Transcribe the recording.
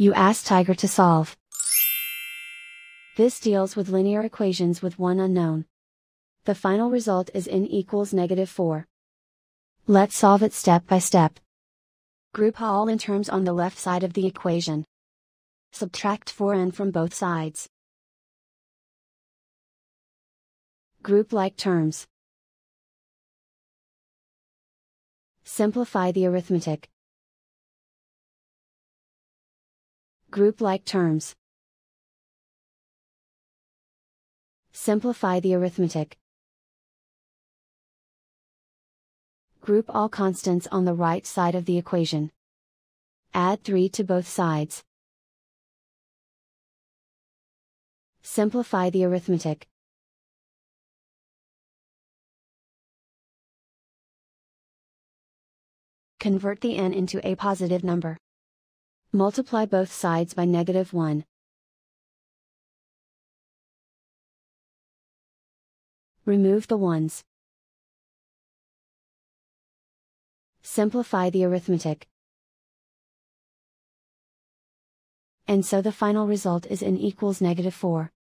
You ask Tiger to solve. This deals with linear equations with one unknown. The final result is n equals negative 4. Let's solve it step by step. Group all n terms on the left side of the equation. Subtract 4n from both sides. Group like terms. Simplify the arithmetic. Group like terms. Simplify the arithmetic. Group all constants on the right side of the equation. Add 3 to both sides. Simplify the arithmetic. Convert the n into a positive number. Multiply both sides by negative 1. Remove the ones. Simplify the arithmetic. And so the final result is n equals negative 4.